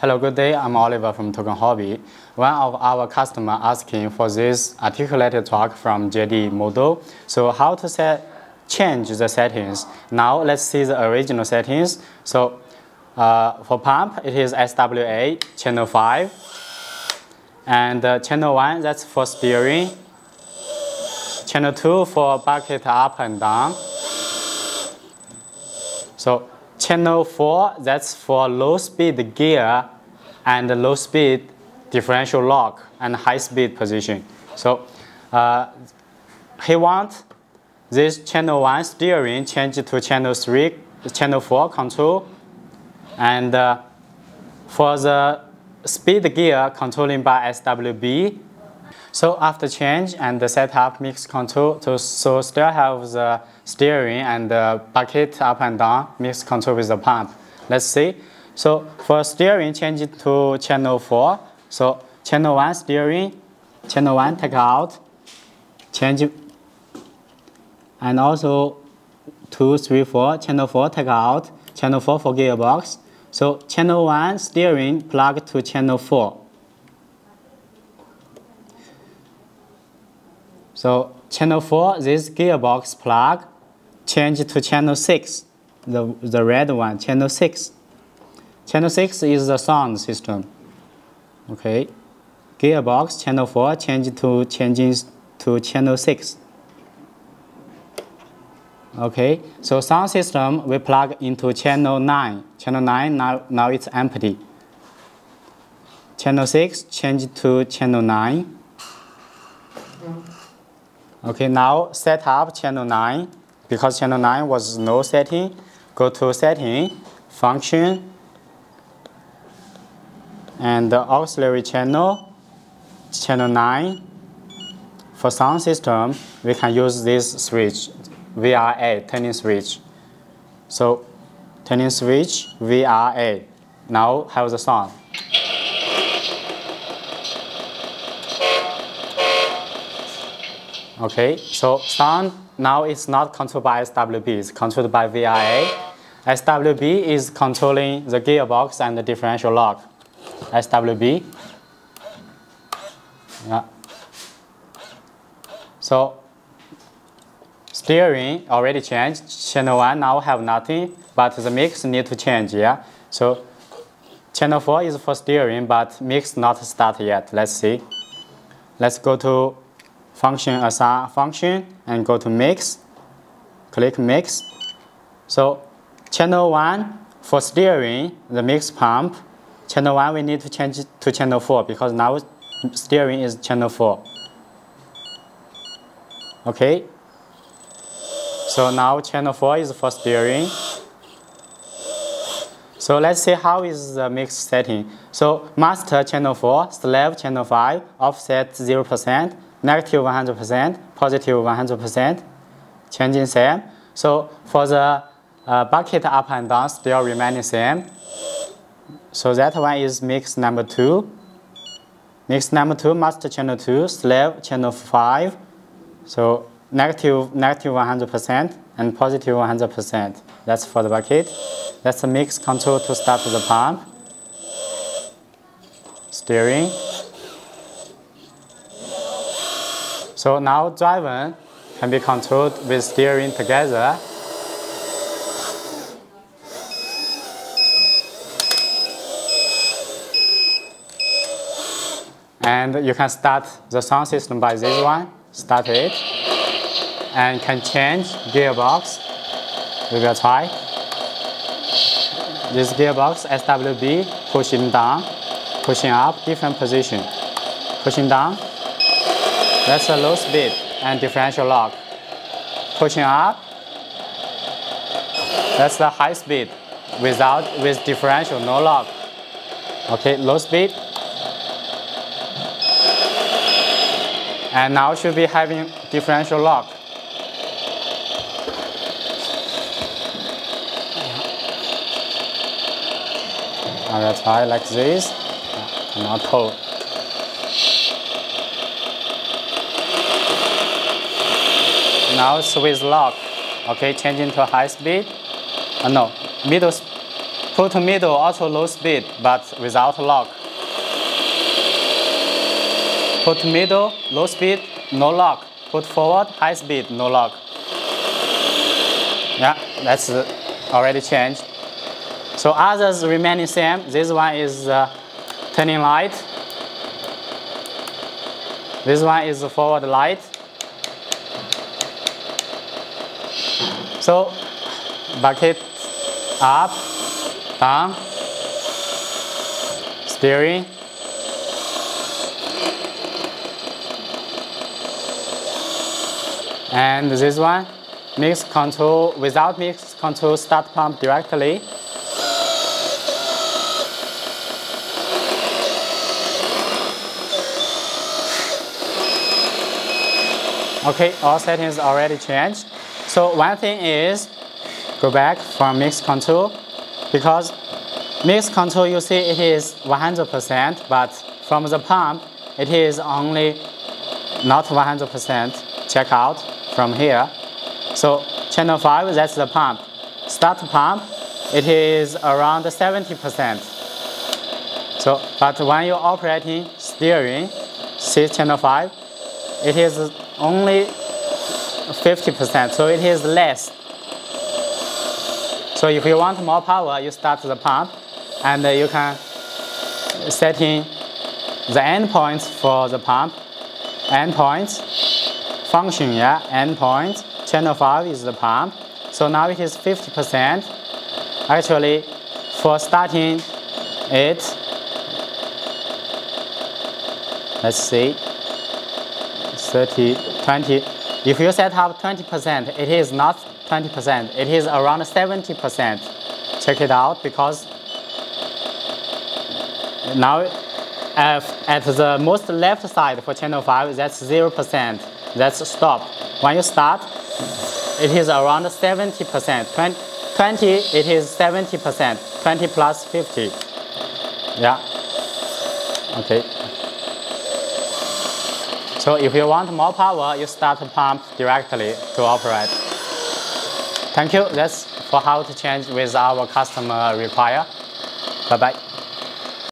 Hello, good day. I'm Oliver from Toucan Hobby. One of our customer asking for this articulated torque from JD model. So how to set change the settings? Now let's see the original settings. So uh, for pump, it is SWA channel 5. And uh, channel 1, that's for steering. Channel 2 for bucket up and down. So channel 4, that's for low speed gear and low speed differential lock and high speed position. So uh, he wants this channel 1 steering change to channel 3, channel 4 control. And uh, for the speed gear controlling by SWB, so after change and the setup mix control, to, so still have the steering and the bucket up and down mix control with the pump. Let's see. So for steering, change it to channel 4. So channel 1 steering, channel 1 take out, change, and also 2, 3, 4, channel 4 take out, channel 4 for gearbox. So channel 1 steering plug to channel 4. So channel 4, this gearbox plug, change to channel 6, the, the red one, channel 6. Channel 6 is the sound system. Okay. Gearbox, channel 4, change to changes to channel 6. Okay, so sound system we plug into channel 9. Channel 9 now, now it's empty. Channel 6 change to channel 9. Okay, now set up channel 9. Because channel 9 was no setting, go to setting, function, and the auxiliary channel, channel 9. For sound system, we can use this switch, VRA, turning switch. So, turning switch, VRA. Now have the sound. Okay, so sound now it's not controlled by SWB, it's controlled by VRA. SWB is controlling the gearbox and the differential lock. SWB. Yeah. So steering already changed. Channel 1 now have nothing, but the mix need to change, yeah? So channel 4 is for steering, but mix not start yet. Let's see. Let's go to function assign function and go to mix. Click mix. So channel 1 for steering, the mix pump. Channel 1 we need to change to channel 4 because now steering is channel 4. Okay. So now channel 4 is for steering. So let's see how is the mix setting. So master channel 4, slave channel 5, offset 0%, negative 100%, positive 100%, changing same. So for the uh, bucket up and down still remaining same. So that one is mix number 2. Mix number 2, master channel 2, slave channel 5. So negative, negative 100% and positive 100%. That's for the bucket. That's the mix control to start the pump. Steering. So now driver can be controlled with steering together. And you can start the sound system by this one, start it. And can change gearbox. We will try. This gearbox SWB pushing down, pushing up, different position. Pushing down, that's a low speed and differential lock. Pushing up, that's the high speed without with differential, no lock. Okay, low speed. And now should be having differential lock. Will try like this. Not hold. Now switch lock. Okay, changing to high speed. Uh, no, middle Put middle also low speed, but without lock. Put middle, low speed, no lock. Put forward, high speed, no lock. Yeah, that's already changed. So others remaining same. This one is uh, turning light. This one is forward light. So bucket up, down, steering. And this one, mix control, without mix control, start pump directly. Okay, all settings already changed. So one thing is, go back from mix control, because mix control you see it is 100%, but from the pump it is only not 100%. Check out from here. So channel 5, that's the pump. Start pump, it is around 70%. So, but when you're operating steering, see channel 5, it is only 50%, so it is less. So if you want more power, you start the pump and uh, you can set in the endpoints for the pump. Endpoints, function, yeah, endpoints. Channel 5 is the pump. So now it is 50%. Actually, for starting it, let's see, 30, 20. If you set up 20%, it is not 20%. It is around 70%. Check it out because now at the most left side for channel 5, that's 0%. That's stop. When you start, it is around 70%. 20, 20 it is 70%. 20 plus 50. Yeah. Okay. So if you want more power, you start to pump directly to operate. Thank you. That's for how to change with our customer require. Bye-bye.